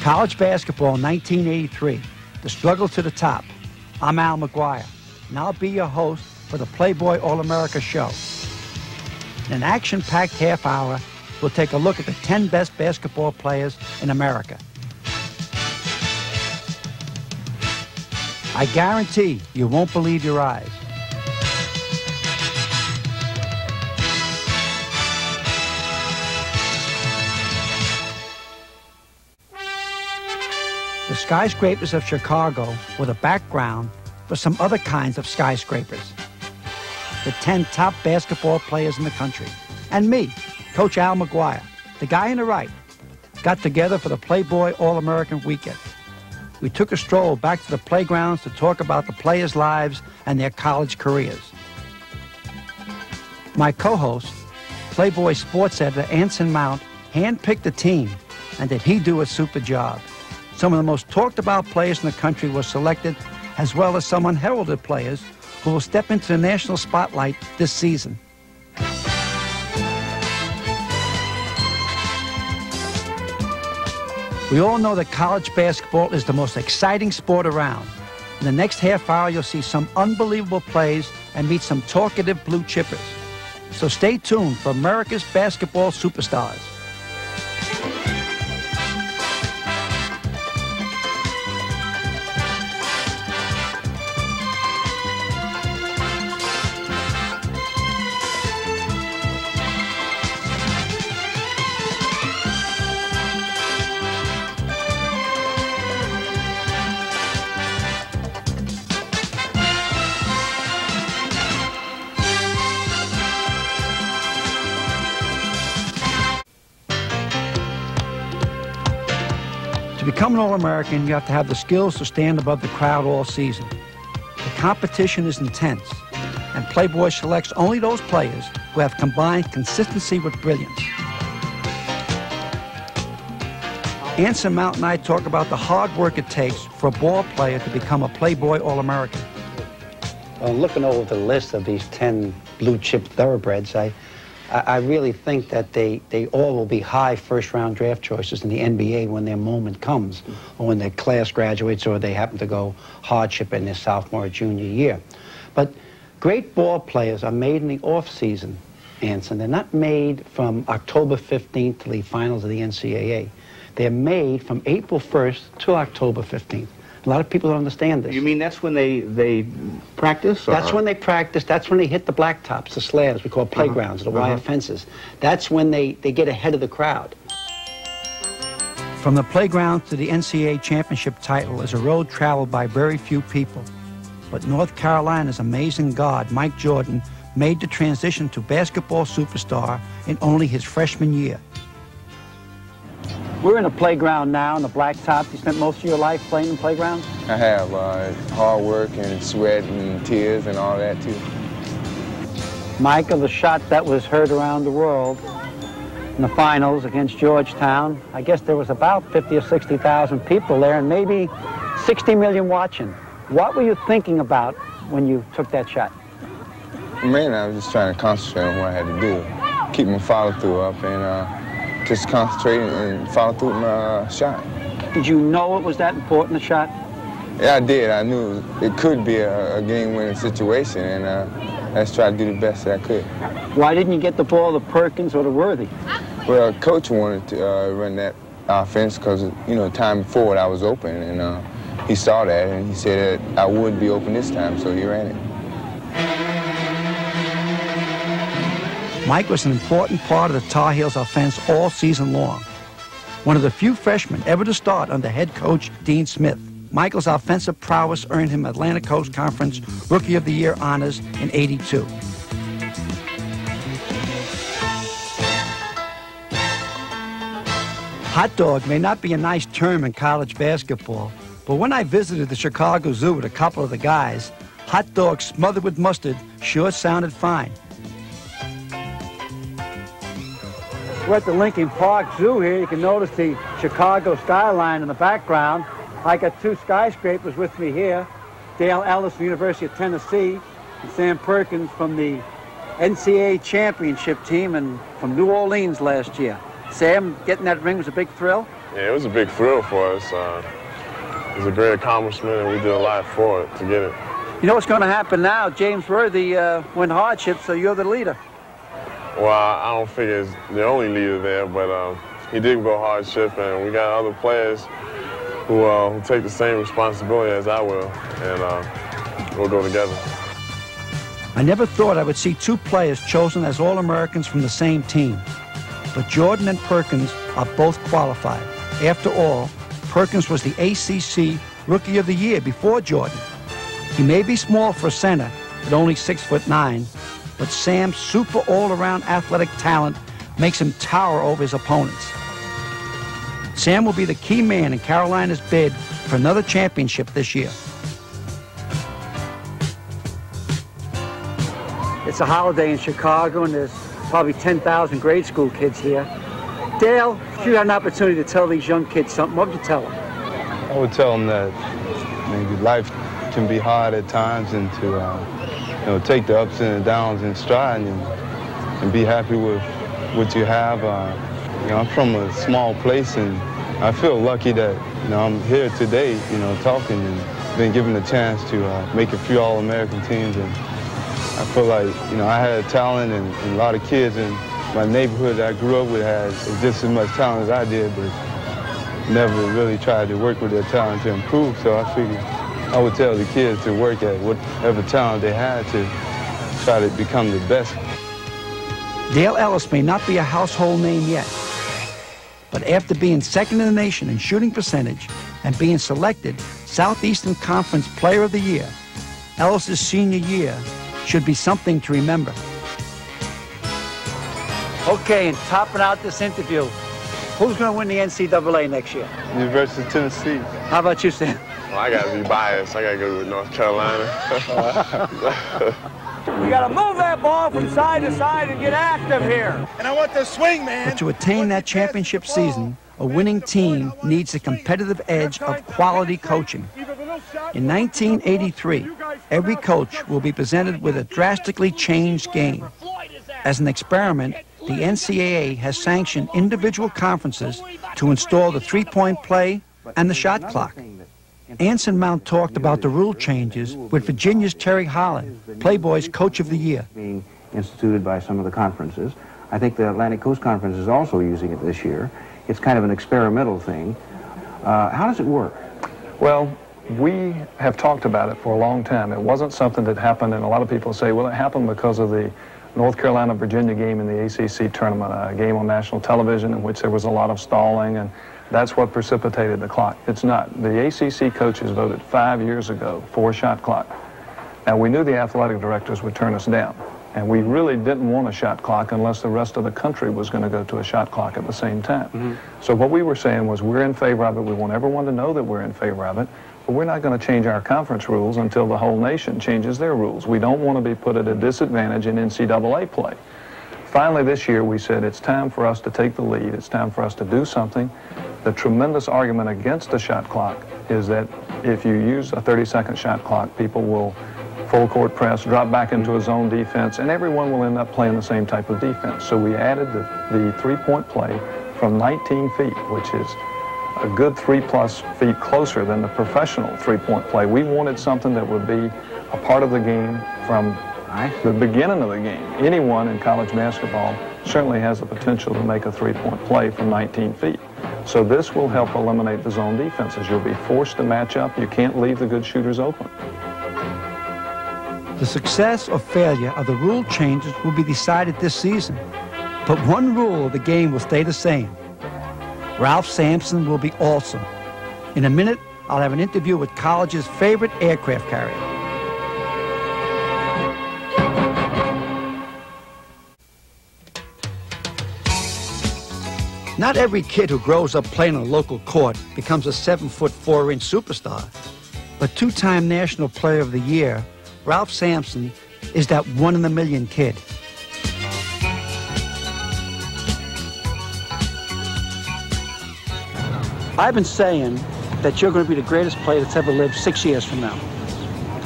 College basketball 1983, the struggle to the top. I'm Al McGuire, and I'll be your host for the Playboy All-America show. In an action-packed half hour, we'll take a look at the 10 best basketball players in America. I guarantee you won't believe your eyes. The skyscrapers of Chicago were the background for some other kinds of skyscrapers. The 10 top basketball players in the country. And me, Coach Al McGuire, the guy on the right, got together for the Playboy All-American Weekend. We took a stroll back to the playgrounds to talk about the players' lives and their college careers. My co-host, Playboy sports editor Anson Mount, handpicked the team, and did he do a super job. Some of the most talked about players in the country were selected, as well as some unheralded players who will step into the national spotlight this season. We all know that college basketball is the most exciting sport around. In the next half hour, you'll see some unbelievable plays and meet some talkative blue chippers. So stay tuned for America's basketball superstars. Become an All-American, you have to have the skills to stand above the crowd all season. The competition is intense, and Playboy selects only those players who have combined consistency with brilliance. Anson Mount and I talk about the hard work it takes for a ball player to become a Playboy All-American. Well, looking over the list of these 10 blue chip thoroughbreds, I, I really think that they, they all will be high first round draft choices in the NBA when their moment comes, or when their class graduates, or they happen to go hardship in their sophomore or junior year. But great ball players are made in the off season, Anson. They're not made from October 15th to the finals of the NCAA. They're made from April 1st to October 15th. A lot of people don't understand this. You mean that's when they they practice? Or? That's when they practice. That's when they hit the blacktops, the slabs, we call playgrounds, the wire Uh-huh. fences. That's when they, they get ahead of the crowd. From the playground to the NCAA championship title is a road traveled by very few people. But North Carolina's amazing guard, Mike Jordan, made the transition to basketball superstar in only his freshman year. We're in a playground now, in the blacktop. You spent most of your life playing in playgrounds? I have uh, hard work and sweat and tears and all that too. Michael, the shot that was heard around the world in the finals against Georgetown, I guess there was about 50 or 60,000 people there and maybe 60 million watching. What were you thinking about when you took that shot? Man, I was just trying to concentrate on what I had to do, keep my follow through up, and uh, just concentrate and follow through with my uh, shot. Did you know it was that important, the shot? Yeah, I did. I knew it could be a, a game-winning situation, and uh, let's try to do the best that I could. Why didn't you get the ball to Perkins or to Worthy? Well, coach wanted to uh, run that offense because you know time before I was open, and uh, he saw that, and he said that I would be open this time, so he ran it. Mike was an important part of the Tar Heels offense all season long. One of the few freshmen ever to start under head coach Dean Smith. Michael's offensive prowess earned him Atlantic Coast Conference Rookie of the Year honors in 82. Hot dog may not be a nice term in college basketball, but when I visited the Chicago Zoo with a couple of the guys, hot dog smothered with mustard sure sounded fine. We're at the Lincoln Park Zoo here. You can notice the Chicago skyline in the background. I got two skyscrapers with me here. Dale Ellis from the University of Tennessee and Sam Perkins from the NCAA championship team and from New Orleans last year. Sam, getting that ring was a big thrill? Yeah, it was a big thrill for us. Uh, it was a great accomplishment, and we did a lot for it to get it. You know what's going to happen now? James Worthy uh, went hardship, so you're the leader. Well, I don't think it's the only leader there, but uh, he did go hardship, and we got other players who, uh, take the same responsibility as I will, and uh, we'll go together. I never thought I would see two players chosen as All-Americans from the same team. But Jordan and Perkins are both qualified. After all, Perkins was the ACC Rookie of the Year before Jordan. He may be small for center at only six foot nine, but Sam's super all-around athletic talent makes him tower over his opponents. Sam will be the key man in Carolina's bid for another championship this year. It's a holiday in Chicago, and there's probably 10,000 grade school kids here. Dale, if you had an opportunity to tell these young kids something, what would you tell them? I would tell them that maybe life can be hard at times and to uh, you know, take the ups and the downs in stride and, and be happy with what you have. Uh, you know, I'm from a small place and I feel lucky that you know, I'm here today, you know, talking and been given a chance to uh, make a few All-American teams and I feel like, you know, I had a talent and, and, a lot of kids in my neighborhood that I grew up with had just as much talent as I did, but never really tried to work with their talent to improve. So I figured I would tell the kids to work at whatever talent they had to try to become the best. Dale Ellis may not be a household name yet, but after being second in the nation in shooting percentage and being selected Southeastern Conference Player of the Year, Ellis's senior year should be something to remember. Okay, and topping out this interview, who's going to win the NCAA next year? University of Tennessee. How about you, Sam? Well, I got to be biased. I got to go with North Carolina. you got to move that ball from side to side and get active here. And I want the swing, man. But to attain that championship season, a winning team needs the competitive edge of quality coaching. In 1983, every coach will be presented with a drastically changed game. As an experiment, the NCAA has sanctioned individual conferences to install the three-point play and the shot clock. Anson Mount talked about the rule changes with Virginia's Terry Holland, Playboy's Coach of the Year. Being instituted by some of the conferences. I think the Atlantic Coast Conference is also using it this year. It's kind of an experimental thing. Uh, how does it work? Well, we have talked about it for a long time. It wasn't something that happened, and a lot of people say, well, it happened because of the North Carolina-Virginia game in the ACC tournament, a game on national television in which there was a lot of stalling, and that's what precipitated the clock. It's not. The ACC coaches voted five years ago for a shot clock. Now, we knew the athletic directors would turn us down, and we really didn't want a shot clock unless the rest of the country was going to go to a shot clock at the same time. Mm -hmm. So what we were saying was we're in favor of it. We want everyone to know that we're in favor of it. But we're not going to change our conference rules until the whole nation changes their rules. We don't want to be put at a disadvantage in NCAA play. Finally, this year, we said it's time for us to take the lead. It's time for us to do something. The tremendous argument against the shot clock is that if you use a 30-second shot clock, people will full court press, drop back into a zone defense, and everyone will end up playing the same type of defense. So we added the, the three-point play from 19 feet, which is a good three plus feet closer than the professional three-point play. We wanted something that would be a part of the game from the beginning of the game. Anyone in college basketball certainly has the potential to make a three-point play from 19 feet. So this will help eliminate the zone defenses. You'll be forced to match up. You can't leave the good shooters open. The success or failure of the rule changes will be decided this season. But one rule of the game will stay the same. Ralph Sampson will be awesome. In a minute, I'll have an interview with college's favorite aircraft carrier. Not every kid who grows up playing on a local court becomes a seven foot four inch superstar. But two time National Player of the Year, Ralph Sampson is that one in a million kid. I've been saying that you're going to be the greatest player that's ever lived six years from now.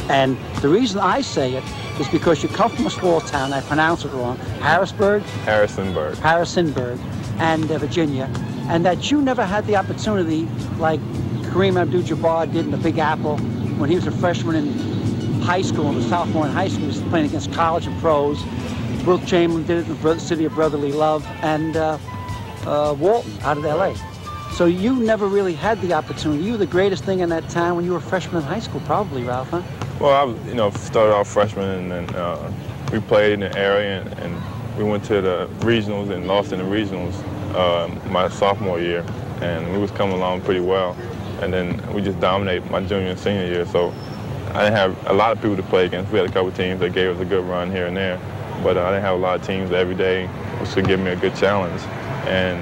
And the reason I say it is because you come from a small town, I pronounce it wrong, Harrisburg? Harrisonburg. Harrisonburg. And uh, Virginia, and that you never had the opportunity like Kareem Abdul-Jabbar did in the Big Apple when he was a freshman in high school and a sophomore in high school. He was playing against college and pros. Wilt Chamberlain did it in the city of brotherly love, and uh, uh, Walton out of L.A. So you never really had the opportunity. You were the greatest thing in that town when you were a freshman in high school, probably, Ralph, huh? Well, I, you know, started off freshman, and, and uh, we played in the area, and, and, we went to the regionals and lost in the regionals uh, my sophomore year, and we was coming along pretty well. And then we just dominated my junior and senior year, so I didn't have a lot of people to play against. We had a couple teams that gave us a good run here and there, but uh, I didn't have a lot of teams every day which could give me a good challenge. And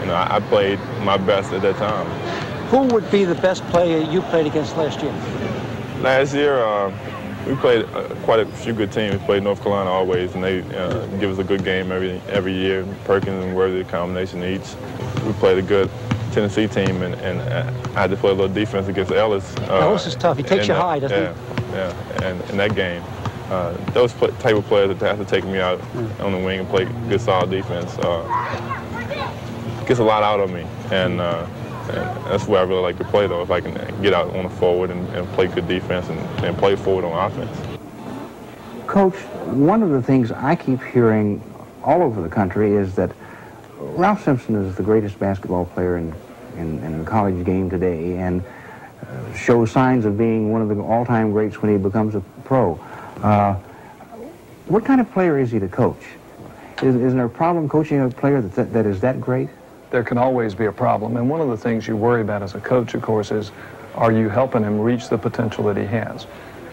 you know, I, I played my best at that time. Who would be the best player you played against last year? Last year, uh, we played uh, quite a few good teams. We played North Carolina always, and they uh, give us a good game every every year. Perkins and Worthy combination each. We played a good Tennessee team, and, and uh, I had to play a little defense against Ellis. Uh, Ellis is tough. He takes you high, doesn't yeah, he? Yeah. And in that game, uh, those type of players that have to take me out mm. on the wing and play good, solid defense uh, gets a lot out of me, and. And that's where I really like to play, though, if I can get out on the forward and, and play good defense and, and play forward on offense. Coach, one of the things I keep hearing all over the country is that Ralph Sampson is the greatest basketball player in, in, in the college game today and uh, shows signs of being one of the all-time greats when he becomes a pro. Uh, what kind of player is he to coach? Is, is there a problem coaching a player that, that, that is that great? There can always be a problem. And one of the things you worry about as a coach, of course, is are you helping him reach the potential that he has?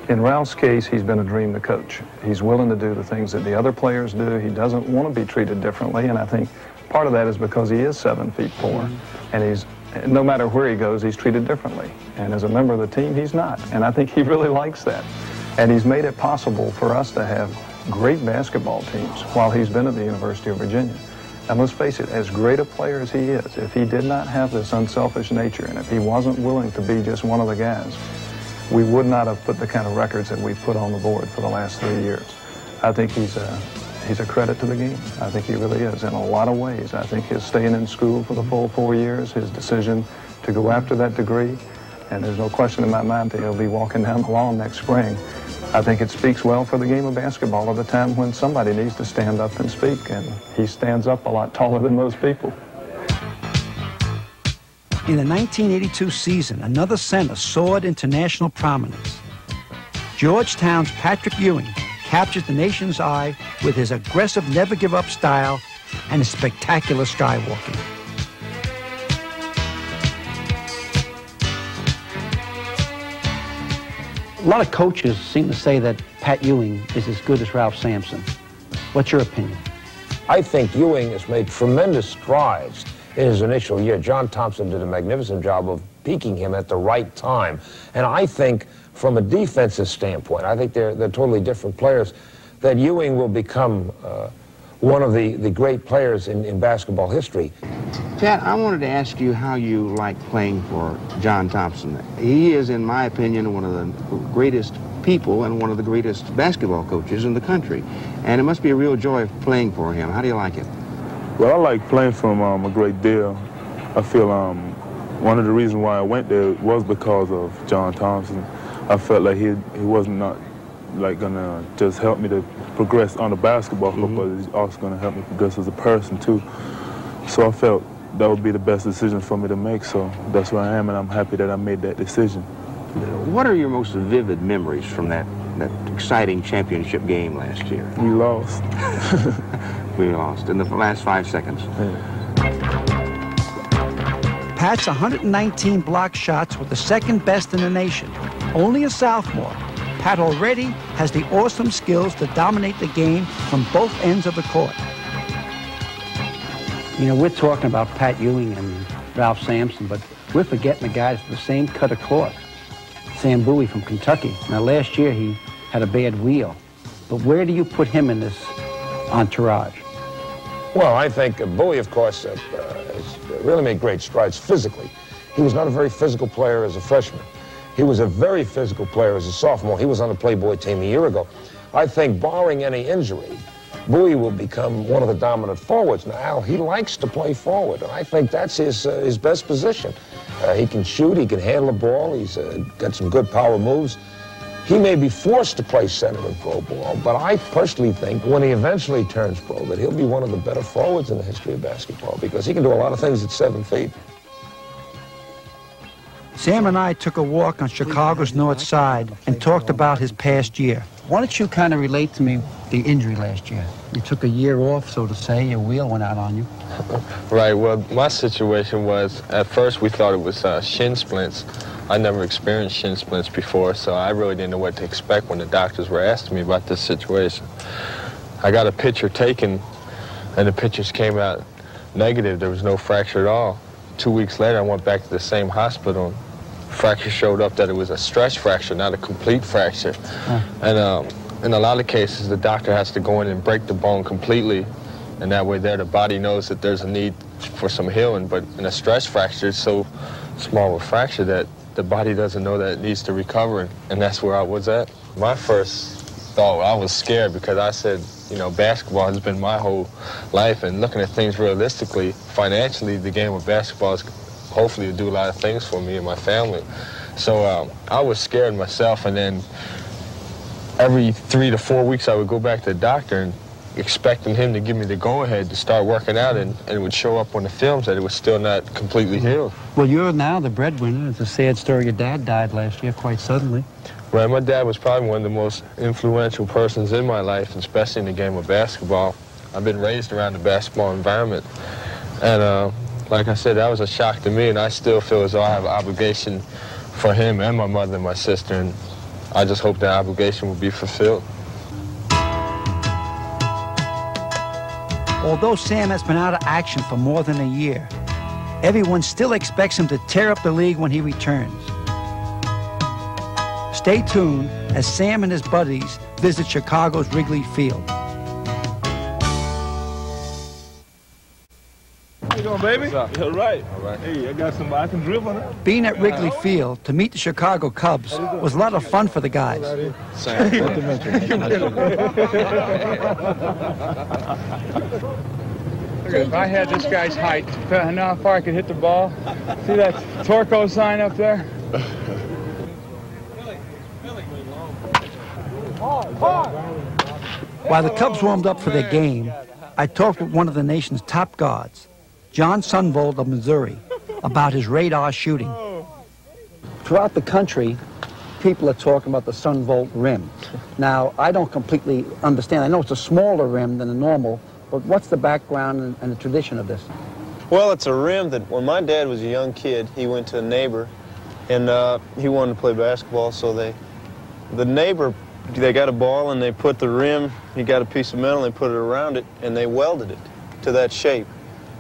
In Ralph's case, he's been a dream to coach. He's willing to do the things that the other players do. He doesn't want to be treated differently, and I think part of that is because he is seven feet 4 mm-hmm. and he's no matter where he goes, he's treated differently. And as a member of the team, he's not. And I think he really likes that. And he's made it possible for us to have great basketball teams while he's been at the University of Virginia. And let's face it, as great a player as he is, if he did not have this unselfish nature and if he wasn't willing to be just one of the guys, we would not have put the kind of records that we've put on the board for the last three years. I think he's a, he's a credit to the game. I think he really is in a lot of ways. I think his staying in school for the full four years, his decision to go after that degree, and there's no question in my mind that he'll be walking down the lawn next spring I think it speaks well for the game of basketball at a time when somebody needs to stand up and speak, and he stands up a lot taller than most people. In the 1982 season, another center soared into national prominence. Georgetown's Patrick Ewing captured the nation's eye with his aggressive never-give-up style and his spectacular skywalking. A lot of coaches seem to say that Pat Ewing is as good as Ralph Sampson. What's your opinion? I think Ewing has made tremendous strides in his initial year. John Thompson did a magnificent job of peaking him at the right time. And I think from a defensive standpoint, I think they're, they're totally different players, that Ewing will become uh, one of the, the great players in, in basketball history. Pat, I wanted to ask you how you like playing for John Thompson. He is, in my opinion, one of the greatest people and one of the greatest basketball coaches in the country. And it must be a real joy playing for him. How do you like it? Well, I like playing for him um, a great deal. I feel um, one of the reasons why I went there was because of John Thompson. I felt like he, he wasn't not like gonna just help me to progress on the basketball court, mm -hmm. but it's also gonna help me progress as a person too. So I felt that would be the best decision for me to make. So that's where I am, and I'm happy that I made that decision. What are your most vivid memories from that that exciting championship game last year? We lost. we lost in the last five seconds. Yeah. Pat's 119 block shots were the second best in the nation. Only a sophomore, Pat already has the awesome skills to dominate the game from both ends of the court. You know, we're talking about Pat Ewing and Ralph Sampson, but we're forgetting the guys with the same cut of cloth. Sam Bowie from Kentucky. Now, last year he had a bad wheel. But where do you put him in this entourage? Well, I think uh, Bowie, of course, uh, uh, has really made great strides physically. He was not a very physical player as a freshman. He was a very physical player as a sophomore. He was on the Playboy team a year ago. I think, barring any injury, Bowie will become one of the dominant forwards. Now, he likes to play forward, and I think that's his, uh, his best position. Uh, he can shoot, he can handle the ball, He's uh, got some good power moves. He may be forced to play center in pro ball, but I personally think when he eventually turns pro that he'll be one of the better forwards in the history of basketball because he can do a lot of things at seven feet. Sam and I took a walk on Chicago's north side and talked about his past year. Why don't you kind of relate to me the injury last year? You took a year off, so to say. Your wheel went out on you. Right. Well, my situation was at first we thought it was uh, shin splints. I never experienced shin splints before, so I really didn't know what to expect when the doctors were asking me about this situation. I got a picture taken, and the pictures came out negative. There was no fracture at all. Two weeks later, I went back to the same hospital fracture showed up that it was a stress fracture, not a complete fracture. Huh. And um, in a lot of cases, the doctor has to go in and break the bone completely, and that way there the body knows that there's a need for some healing. But in a stress fracture, it's so small a fracture that the body doesn't know that it needs to recover, and that's where I was at. My first thought, I was scared because I said, you know, basketball has been my whole life, and looking at things realistically, financially, the game of basketball is hopefully to do a lot of things for me and my family. So um, I was scared myself, and then every three to four weeks I would go back to the doctor and expecting him to give me the go-ahead to start working out, and, and, it would show up on the films that it was still not completely healed. Well, you're now the breadwinner. It's a sad story. Your dad died last year quite suddenly. Right, my dad was probably one of the most influential persons in my life, especially in the game of basketball. I've been raised around the basketball environment, and uh, like I said, that was a shock to me, and I still feel as though I have an obligation for him and my mother and my sister, and I just hope that obligation will be fulfilled. Although Sam has been out of action for more than a year, everyone still expects him to tear up the league when he returns. Stay tuned as Sam and his buddies visit Chicago's Wrigley Field. doing, baby? What's up? All right. All right. Hey, I got some. I can dribble now. Being at Wrigley Field to meet the Chicago Cubs was a lot of fun for the guys. Sam, If I had this guy's height, I know how far I could hit the ball. See that Torco sign up there? While the Cubs warmed up for their game, I talked with one of the nation's top guards, Jon Sundvold of Missouri about his radar shooting. Throughout the country, people are talking about the Sundvold rim. Now, I don't completely understand. I know it's a smaller rim than a normal, but what's the background and, and the tradition of this? Well, it's a rim that when my dad was a young kid, he went to a neighbor, and uh, he wanted to play basketball, so they, the neighbor, they got a ball and they put the rim, you got a piece of metal, and they put it around it, and they welded it to that shape.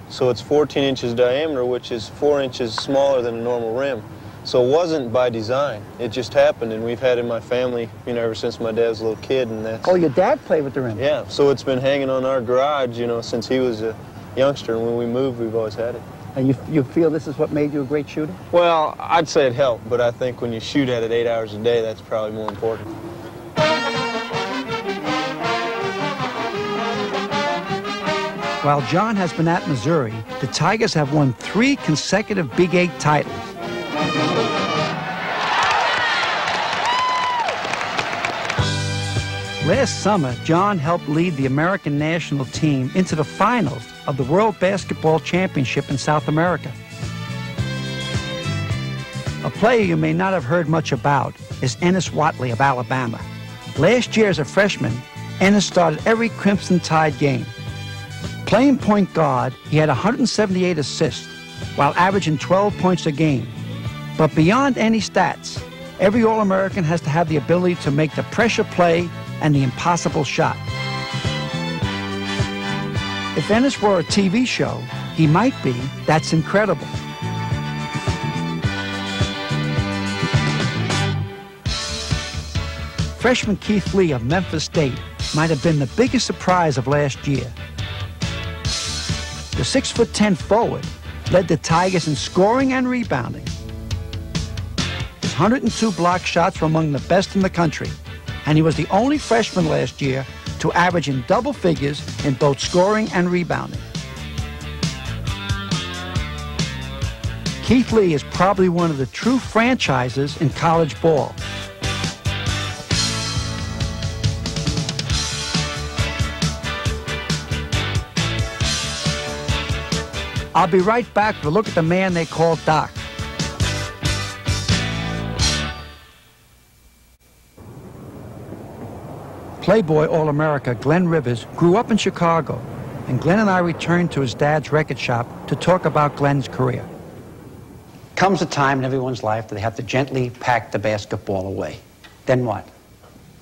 So it's 14 inches diameter, which is four inches smaller than a normal rim. So it wasn't by design. It just happened, and we've had it in my family, you know, ever since my dad was a little kid, and that's... Oh, your dad played with the rim? Yeah, so it's been hanging on our garage, you know, since he was a youngster, and when we moved, we've always had it. And you, you feel this is what made you a great shooter? Well, I'd say it helped, but I think when you shoot at it eight hours a day, that's probably more important. While Jon has been at Missouri, the Tigers have won three consecutive Big Eight titles. Last summer, John helped lead the American national team into the finals of the World Basketball Championship in South America. A player you may not have heard much about is Ennis Whatley of Alabama. Last year as a freshman, Ennis started every Crimson Tide game. Playing point guard, he had 178 assists while averaging 12 points a game. But beyond any stats, every All-American has to have the ability to make the pressure play and the impossible shot. If Ennis were a TV show, he might be That's Incredible. Freshman Keith Lee of Memphis State might have been the biggest surprise of last year. The 6'10 forward led the Tigers in scoring and rebounding. His 102 block shots were among the best in the country, and he was the only freshman last year to average in double figures in both scoring and rebounding. Keith Lee is probably one of the true franchises in college ball. I'll be right back to look at the man they call Doc. Playboy All-America Glenn Rivers grew up in Chicago, and Glenn and I returned to his dad's record shop to talk about Glenn's career. Comes a time in everyone's life that they have to gently pack the basketball away. Then what?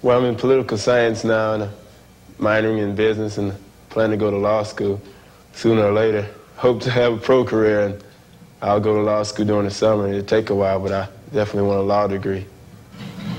Well, I'm in political science now and I'm minoring in business and plan to go to law school sooner or later. Hope to have a pro career and I'll go to law school during the summer. It'll take a while, but I definitely want a law degree.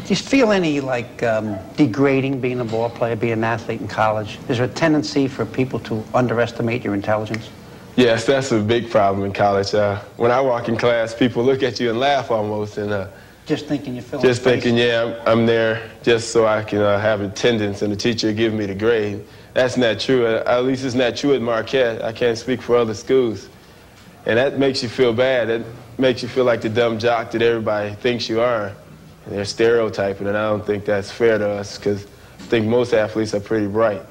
Do you feel any like um, degrading being a ball player, being an athlete in college? Is there a tendency for people to underestimate your intelligence? Yes, that's a big problem in college. Uh, when I walk in class, people look at you and laugh almost, and uh, just thinking you feel. Just thinking, yeah, I'm, I'm, there just so I can uh, have attendance, and the teacher give me the grade. That's not true. Uh, at least it's not true at Marquette. I can't speak for other schools, and that makes you feel bad. It makes you feel like the dumb jock that everybody thinks you are. And they're stereotyping, and I don't think that's fair to us because I think most athletes are pretty bright.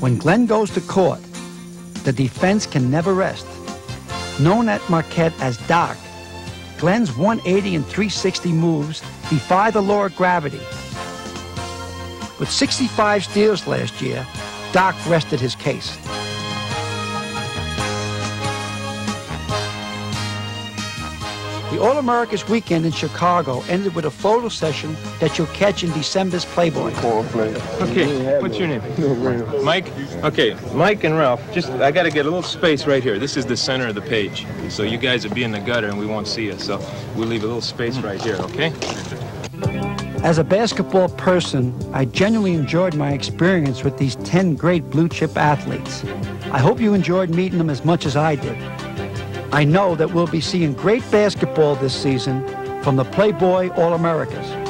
When Glenn goes to court, the defense can never rest. Known at Marquette as Doc, Glenn's 180 and 360 moves defy the law of gravity. With 65 steals last year, Doc rested his case. The All-Americas weekend in Chicago ended with a photo session that you'll catch in December's Playboy. Okay, what's your name? Mike? Okay, Mike and Ralph, just, I gotta get a little space right here. This is the center of the page. So you guys will be in the gutter and we won't see you. So we'll leave a little space right here, okay? As a basketball person, I genuinely enjoyed my experience with these 10 great blue chip athletes. I hope you enjoyed meeting them as much as I did. I know that we'll be seeing great basketball this season from the Playboy All-Americas.